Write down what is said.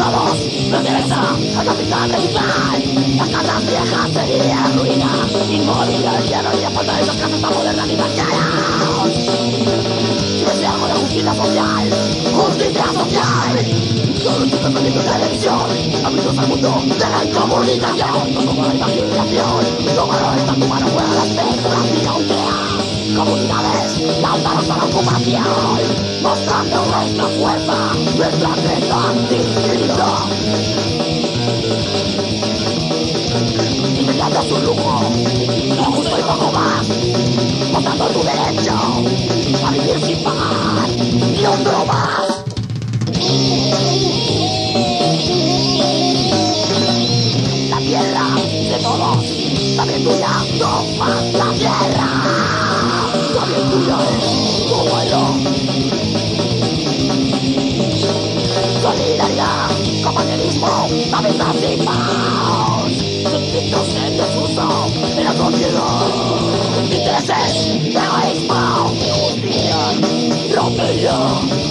todos regresa a capital reciclar Las casas viejas serían ruinas Inmóvil al cielo y después de esas casas tan modernas y marcadas Si deseamos la justicia social ¡Justicia social! Todo esto está perdiendo la elección Abrimos al mundo de la incomunicación No toma la imaginación Tómalo, está tu mano fuera de la especulación Comunidades, lanzaros a la ocupación fuerza, nuestra creatividad. Inventando su lujo, lo justo y poco más, mostrando tu derecho a vivir sin pagar ni un duro más. La tierra de todos, también tuya, no más la tierra. Yeah.